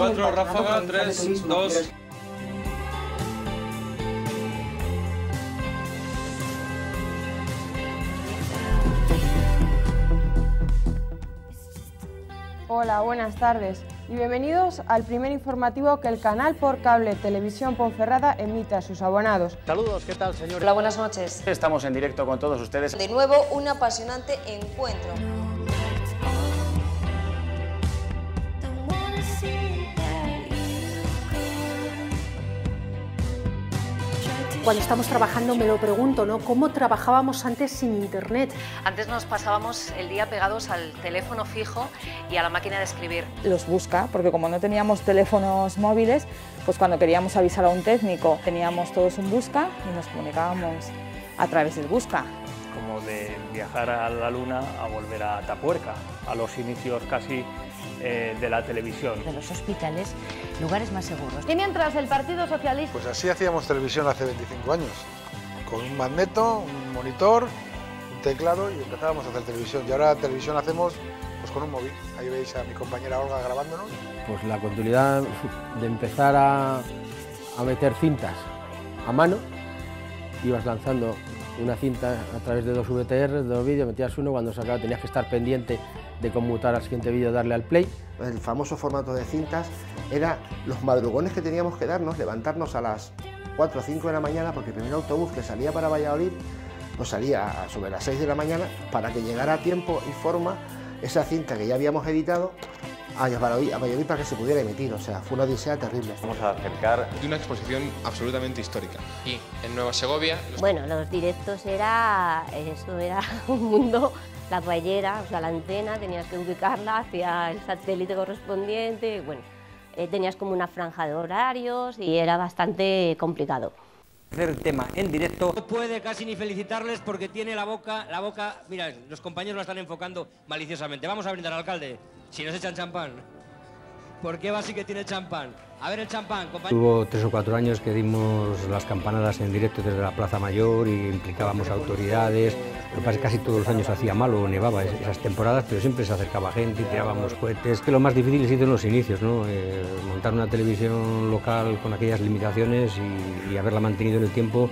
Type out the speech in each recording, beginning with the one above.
Cuatro, ráfaga, tres, dos... Hola, buenas tardes y bienvenidos al primer informativo que el canal por cable Televisión Ponferrada emite a sus abonados. Saludos, ¿qué tal, señor? Hola, buenas noches. Estamos en directo con todos ustedes. De nuevo, un apasionante encuentro. Cuando estamos trabajando me lo pregunto, ¿no? ¿Cómo trabajábamos antes sin internet? Antes nos pasábamos el día pegados al teléfono fijo y a la máquina de escribir. Los busca, porque como no teníamos teléfonos móviles, pues cuando queríamos avisar a un técnico teníamos todos un busca y nos comunicábamos a través del busca. Como de viajar a la luna a volver a Tapuerca, a los inicios casi eh, de la televisión. De los hospitales, lugares más seguros. Y mientras el Partido Socialista... Pues así hacíamos televisión hace 25 años, con un magneto, un monitor, un teclado y empezábamos a hacer televisión. Y ahora televisión hacemos pues con un móvil. Ahí veis a mi compañera Olga grabándonos. Pues la continuidad de empezar a, a meter cintas a mano, ibas lanzando una cinta a través de dos VTR, de dos vídeos, metías uno, cuando sacaba tenías que estar pendiente de conmutar al siguiente vídeo, darle al play. El famoso formato de cintas era los madrugones que teníamos que darnos, levantarnos a las 4 o 5 de la mañana, porque el primer autobús que salía para Valladolid, pues salía sobre las 6 de la mañana, para que llegara a tiempo y forma esa cinta que ya habíamos editado a Valladolid, a Valladolid para que se pudiera emitir, o sea, fue una odisea terrible. Vamos a acercar de una exposición absolutamente histórica. Y en Nueva Segovia... Los... Bueno, los directos era... eso era un mundo la toallera, o sea, la antena, tenías que ubicarla hacia el satélite correspondiente, bueno, eh, tenías como una franja de horarios y era bastante complicado. Hacer el tema en directo. No puede casi ni felicitarles porque tiene la boca, la boca, mira, los compañeros la están enfocando maliciosamente. Vamos a brindar, alcalde, si nos echan champán. ¿Por qué va así que tiene champán? A ver el champán, compañero. Hubo tres o cuatro años que dimos las campanadas en directo desde la Plaza Mayor y implicábamos autoridades. Lo que pasa es que casi todos los años hacía malo o nevaba esas temporadas, pero siempre se acercaba gente y tirábamos cohetes. Que lo más difícil es en los inicios, ¿no? Eh, montar una televisión local con aquellas limitaciones y, y haberla mantenido en el tiempo.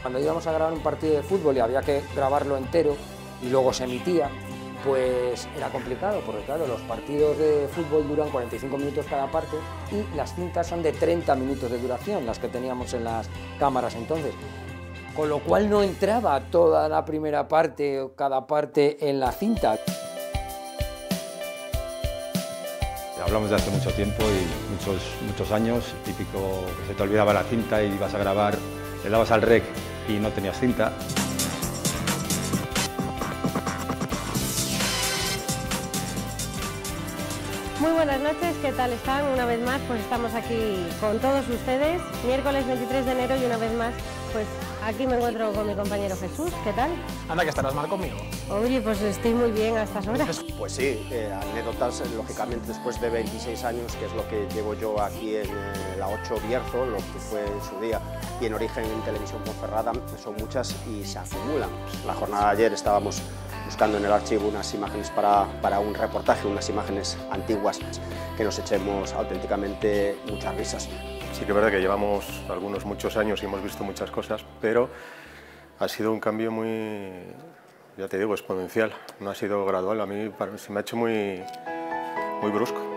Cuando íbamos a grabar un partido de fútbol y había que grabarlo entero y luego se emitía, pues era complicado, porque claro, los partidos de fútbol duran 45 minutos cada parte y las cintas son de 30 minutos de duración, las que teníamos en las cámaras entonces. Con lo cual no entraba toda la primera parte o cada parte en la cinta. Hablamos de hace mucho tiempo y muchos, muchos años, típico que se te olvidaba la cinta y ibas a grabar, le dabas al rec y no tenías cinta. Muy buenas noches, ¿qué tal están? Una vez más, pues estamos aquí con todos ustedes, miércoles 23 de enero y una vez más, pues aquí me encuentro con mi compañero Jesús, ¿qué tal? Anda, que estarás mal conmigo. Oye, pues estoy muy bien a estas horas. Pues sí, eh, anécdotas, lógicamente, después de 26 años, que es lo que llevo yo aquí en eh, la 8 Bierzo, lo que fue en su día, y en origen en Televisión Ponferrada, son muchas y se acumulan. La jornada de ayer estábamos buscando en el archivo unas imágenes para, para, un reportaje, unas imágenes antiguas que nos echemos auténticamente muchas risas. Sí que es verdad que llevamos algunos muchos años y hemos visto muchas cosas, pero ha sido un cambio muy, ya te digo, exponencial, no ha sido gradual, a mí se me ha hecho muy, muy brusco.